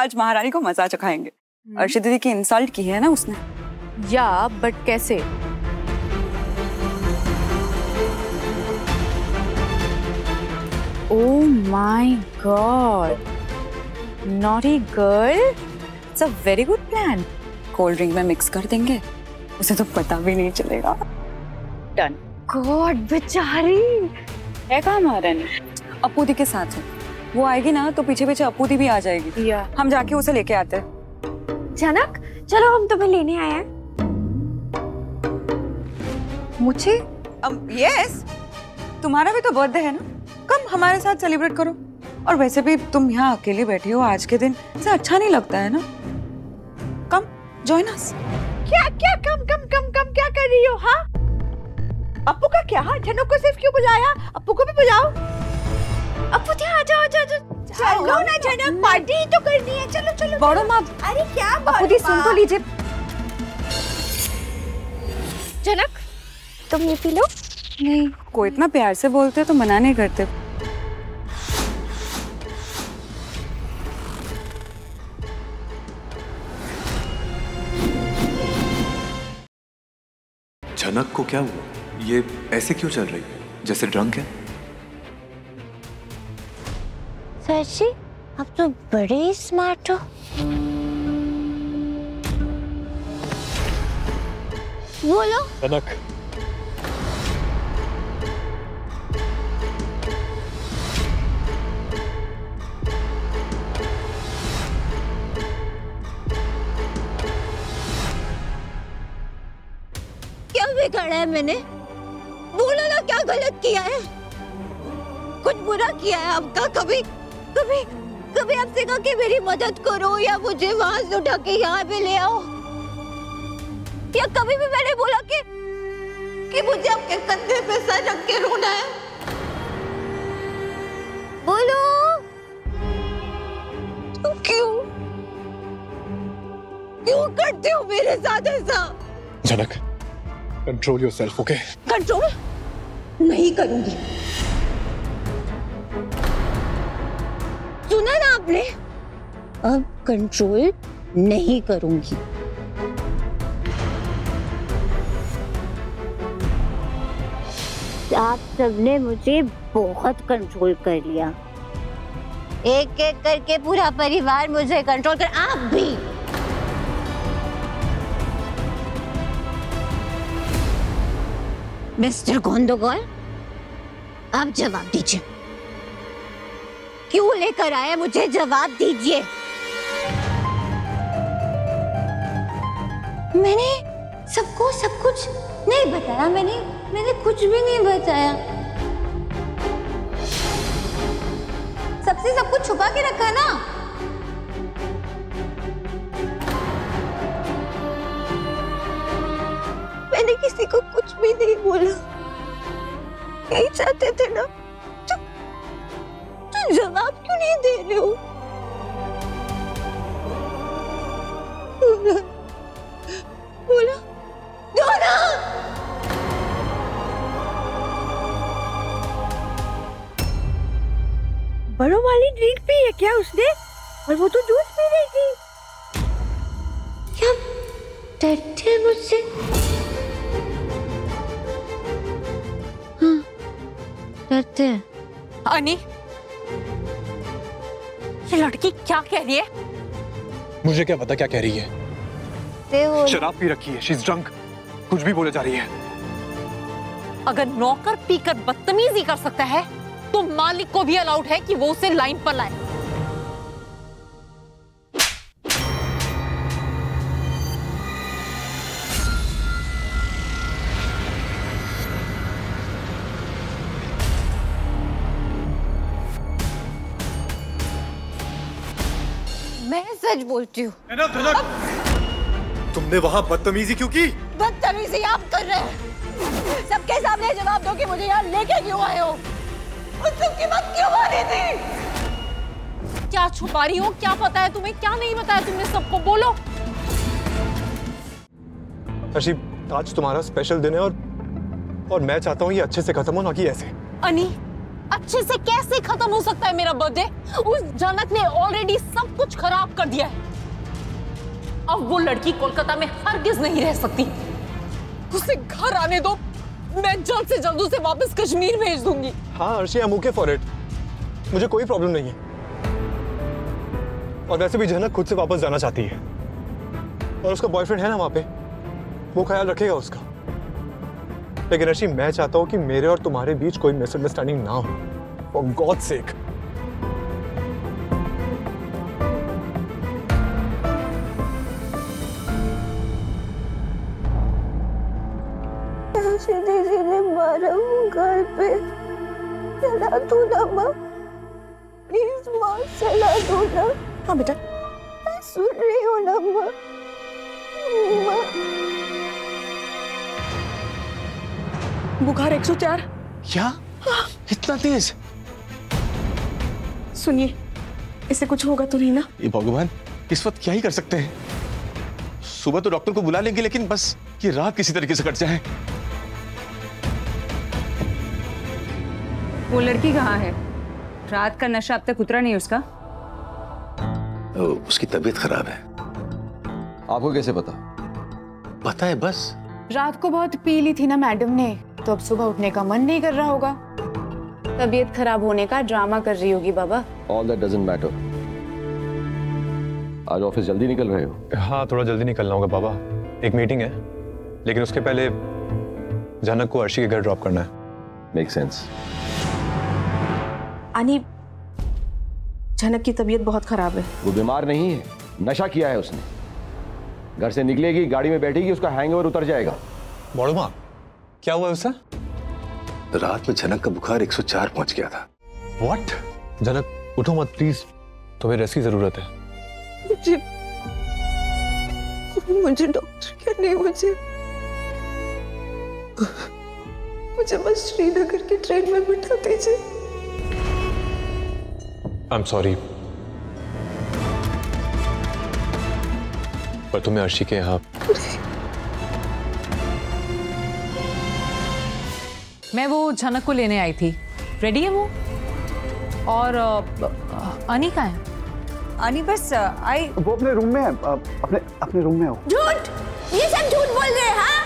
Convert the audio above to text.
आज महारानी को मज़ा चखाएँगे। अर्षि दीदी की इंसल्ट की है ना उसने? या बट कैसे? Oh my god. Naughty girl. It's a very good plan. Cold drink में मिक्स कर देंगे। उसे तो पता भी नहीं चलेगा। डन God, बेचारी। है कहाँ महारानी? अपूदी के साथ है। वो आएगी ना तो पीछे पीछे अपूदी भी आ जाएगी। या। हम जाके उसे लेके आते हैं। जनक चलो हम तुम्हें लेने आए हैं। मुझे? अब यस तुम्हारा भी तो बर्थडे है ना? कम हमारे साथ सेलिब्रेट करो। और वैसे भी तुम यहाँ अकेले बैठी हो आज के दिन ऐसा अच्छा नहीं लगता है ना? कम जॉइन अस क्या क्या कम कम कम कम क्या कर रही हो हाँ? अप्पू का क्या? जनक को सिर्फ़ क्यों बुलाया? अप्पू को भी बुलाओ। थे आ जाओ जाओ चलो ना जनक पार्टी तो करनी है। चलो चलो बड़ो माँ अरे क्या बड़ी सुन तो लीजिए। जनक तुम ये पी लो। नहीं। कोई इतना प्यार से बोलते तो मना नहीं करते। झनक को क्या हुआ? ये ऐसे क्यों चल रही है? जैसे ड्रंक है? सची अब तो बड़े ही स्मार्ट हो। बोलो। जनक क्या बिगाड़ा है मैंने? बोलो ना क्या गलत किया है? कुछ बुरा किया है आपका कभी? कभी कभी आपसे कहा कि मेरी मदद करो या मुझे वहाँ से उठा के यहाँ पे ले आओ। या कभी भी मैंने बोला कि कि मुझे आपके कंधे पे सर रख के रोना है। बोलो। तो क्यों? क्यों करते हो मेरे साथ ऐसा? Janak control yourself okay control नहीं करूँगी। आपने अब कंट्रोल नहीं करूँगी। आप सबने मुझे बहुत कंट्रोल कर लिया। एक एक करके पूरा परिवार मुझे कंट्रोल कर, आप भी। मिस्टर गोंदोगोल, आप जवाब दीजिए। क्यों लेकर आए मुझे जवाब दीजिए? मैंने सबको सब कुछ नहीं बताया, मैंने मैंने कुछ भी नहीं बताया। सबसे सब कुछ छुपा के रखा ना? मैंने किसी को कुछ भी नहीं बोला। यही चाहते थे ना? रहे हो बोला। बड़ों वाली ड्रिंक पी है क्या उसने? और वो तो जूस पी रही थी। क्या डरते हैं मुझसे। डरते हैं। अनी ये लड़की क्या कह रही है? मुझे क्या पता क्या कह रही है? शराब पी रखी है शीज ड्रंक कुछ भी बोले जा रही है। अगर नौकर पीकर बदतमीजी कर सकता है तो मालिक को भी अलाउड है कि वो उसे लाइन पर लाए। सच बोलती हूँ। तुमने वहाँ बदतमीजी क्यों की? बदतमीजी आप कर रहे हैं। सबके सामने जवाब दो कि मुझे यहाँ लेके क्यों आए हो? उन सबकी बात क्यों मानी थी? क्या छुपा रही हो? क्या पता है तुम्हें? क्या नहीं बताया तुमने सबको? बोलो। अर्शी आज तुम्हारा स्पेशल दिन है और और मैं चाहता हूँ ये अच्छे से खत्म हो ना कि ऐसे। अनी अच्छे से कैसे खत्म हो सकता है मेरा बर्थडे उस जनक ने ऑलरेडी सब कुछ खराब कर दिया है। अब वो लड़की कोलकाता में हरगिज नहीं रह सकती। उसे घर आने दो। मैं जल्द से जल्द उसे वापस कश्मीर भेज दूँगी। हाँ Arshi I am okay for it मुझे कोई प्रॉब्लम नहीं है। और वैसे भी जनक खुद से वापस जाना चाहती है। और उसका बॉयफ्रेंड है ना वहाँ पे? वो ख्याल रखेगा उसका। लेकिन अर्शी मैं चाहता हूँ कि मेरे और तुम्हारे बीच कोई मिसअंडरस्टैंडिंग ना हो। फॉर गॉड सेक मारा घर पे। चला दो ना माँ। प्लीज़ माँ चला दो ना। हाँ बेटा। सुन रही हूँ ना माँ। माँ। बुखार 104 क्या? इतना तेज? सुनिए इसे कुछ होगा तो नहीं ना? ये भगवान इस वक्त क्या ही कर सकते हैं? सुबह तो डॉक्टर को बुला लेंगे लेकिन बस ये रात किसी तरीके से कट जाए। वो लड़की कहाँ है? रात का नशा अब तक उतरा नहीं उसका। उसकी तबीयत खराब है। आपको कैसे पता? पता है बस। रात को बहुत पी ली थी ना मैडम ने। तो अब सुबह उठने का मन नहीं कर रहा होगा। तबीयत खराब होने का ड्रामा कर रही होगी बाबा। ऑल दैट डजंट मैटर आज ऑफ़िस जल्दी निकल रहे हो। हाँ थोड़ा जल्दी निकलना होगा बाबा। एक मीटिंग है। लेकिन उसके पहले जनक को अर्शी के घर ड्रॉप करना है। मेक सेंस अनी जनक की तबीयत बहुत खराब है। वो बीमार नहीं है। नशा किया है उसने। घर से निकलेगी गाड़ी में बैठेगी उसका हैंगओवर उतर जाएगा। बड़ो माँ। क्या हुआ उससे रात में जनक का बुखार 104 पहुँच गया था। व्हाट जनक उठो मत प्लीज़ तुम्हें रेस्ट की ज़रूरत है। मुझे मुझे डॉक्टर क्या नहीं मुझे मुझे बस श्रीनगर की ट्रेन में बिठा दीजिए। आई एम सॉरी पर तुम्हें अर्शी के यहाँ मैं वो झनक को लेने आई थी। रेडी है वो? और अनी का है? अनी बस आई वो अपने रूम में है। अपने अपने रूम में हो। झूठ! ये सब झूठ बोल रहे हैं हाँ?